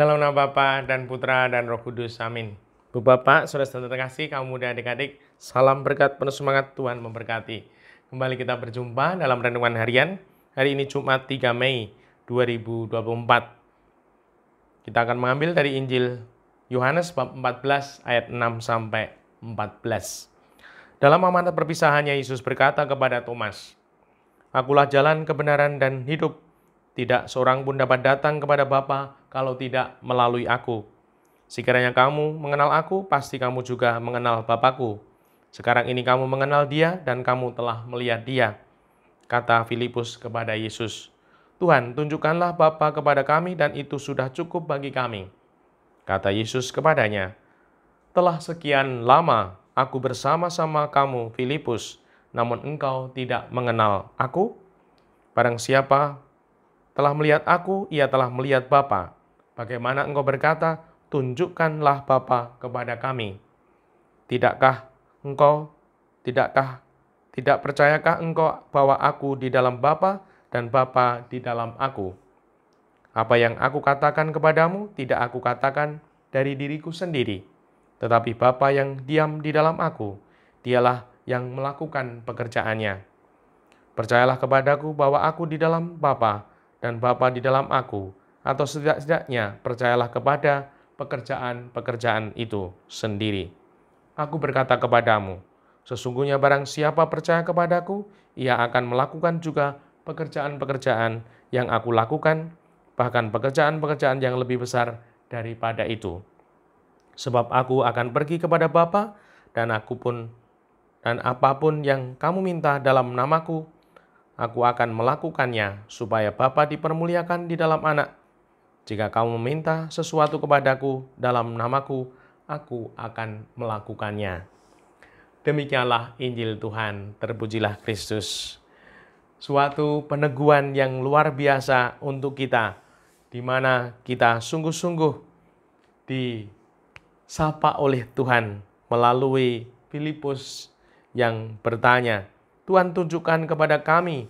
Dalam nama Bapa dan Putra dan Roh Kudus. Amin. Bu Bapak, saudara-saudara terkasih, kaum muda adik-adik, salam berkat penuh semangat Tuhan memberkati. Kembali kita berjumpa dalam renungan harian. Hari ini Jumat 3 Mei 2024. Kita akan mengambil dari Injil Yohanes bab 14 ayat 6 sampai 14. Dalam amanat perpisahannya Yesus berkata kepada Thomas, Akulah jalan kebenaran dan hidup. Tidak seorang pun dapat datang kepada Bapa kalau tidak melalui aku. Sekiranya kamu mengenal aku, pasti kamu juga mengenal Bapakku. Sekarang ini kamu mengenal dia dan kamu telah melihat dia. Kata Filipus kepada Yesus, Tuhan, tunjukkanlah Bapa kepada kami dan itu sudah cukup bagi kami. Kata Yesus kepadanya, Telah sekian lama aku bersama-sama kamu, Filipus, namun engkau tidak mengenal aku? Barang siapa telah melihat aku, ia telah melihat Bapa. Bagaimana engkau berkata, tunjukkanlah Bapa kepada kami. Tidakkah engkau, tidakkah, tidak percayakah engkau bahwa aku di dalam Bapa dan Bapa di dalam aku? Apa yang aku katakan kepadamu, tidak aku katakan dari diriku sendiri, tetapi Bapa yang diam di dalam aku, dialah yang melakukan pekerjaannya. Percayalah kepadaku bahwa aku di dalam Bapa dan Bapa di dalam aku, atau setidak-tidaknya percayalah kepada pekerjaan-pekerjaan itu sendiri. Aku berkata kepadamu, sesungguhnya barang siapa percaya kepadaku, ia akan melakukan juga pekerjaan-pekerjaan yang aku lakukan, bahkan pekerjaan-pekerjaan yang lebih besar daripada itu. Sebab aku akan pergi kepada Bapa dan aku pun dan apa pun yang kamu minta dalam namaku, aku akan melakukannya supaya Bapa dipermuliakan di dalam anak jika kamu meminta sesuatu kepadaku dalam namaku, aku akan melakukannya. Demikianlah Injil Tuhan, terpujilah Kristus. Suatu peneguhan yang luar biasa untuk kita, di mana kita sungguh-sungguh disapa oleh Tuhan melalui Filipus yang bertanya, Tuhan tunjukkan kepada kami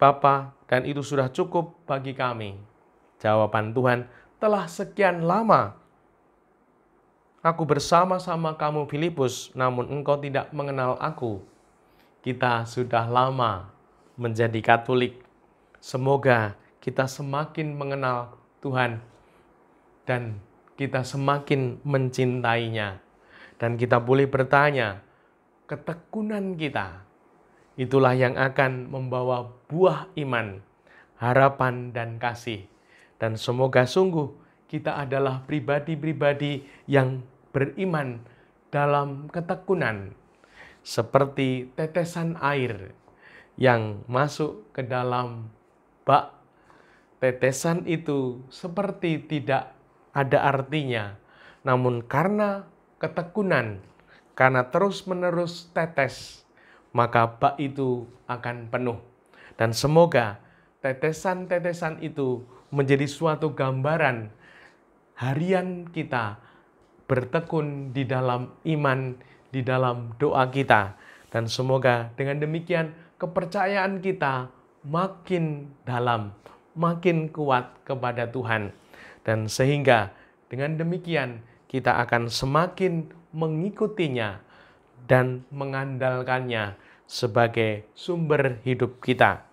Bapa, dan itu sudah cukup bagi kami. Jawaban Tuhan, telah sekian lama aku bersama-sama kamu Filipus, namun engkau tidak mengenal aku. Kita sudah lama menjadi Katolik. Semoga kita semakin mengenal Tuhan dan kita semakin mencintainya. Dan kita boleh bertanya, ketekunan kita itulah yang akan membawa buah iman, harapan, dan kasih dan semoga sungguh kita adalah pribadi-pribadi yang beriman dalam ketekunan, seperti tetesan air yang masuk ke dalam bak. Tetesan itu seperti tidak ada artinya, namun karena ketekunan, karena terus-menerus tetes, maka bak itu akan penuh. Dan semoga tetesan-tetesan itu menjadi suatu gambaran harian kita bertekun di dalam iman, di dalam doa kita. Dan semoga dengan demikian kepercayaan kita makin dalam, makin kuat kepada Tuhan. Dan sehingga dengan demikian kita akan semakin mengikutinya dan mengandalkannya sebagai sumber hidup kita.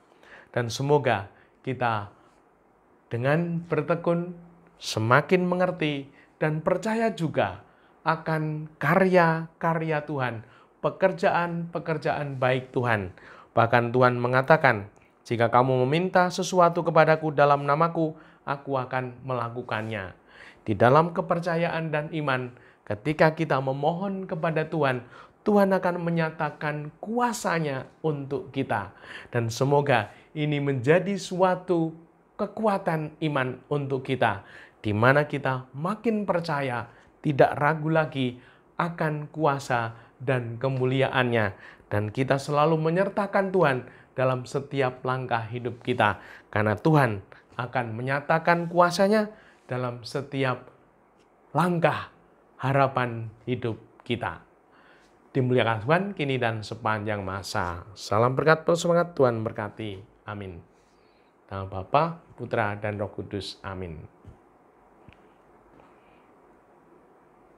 Dan semoga kita dengan bertekun semakin mengerti dan percaya juga akan karya-karya Tuhan, pekerjaan-pekerjaan baik Tuhan. Bahkan Tuhan mengatakan, jika kamu meminta sesuatu kepadaku dalam namaku, aku akan melakukannya. Di dalam kepercayaan dan iman, ketika kita memohon kepada Tuhan, Tuhan akan menyatakan kuasanya untuk kita. Dan semoga ini menjadi suatu kekuatan iman untuk kita, di mana kita makin percaya, tidak ragu lagi akan kuasa dan kemuliaannya, dan kita selalu menyertakan Tuhan dalam setiap langkah hidup kita, karena Tuhan akan menyatakan kuasanya dalam setiap langkah harapan hidup kita. Dimuliakan Tuhan kini dan sepanjang masa. Salam berkat semangat Tuhan berkati. Amin. Nama Bapa, Putra, dan Roh Kudus. Amin.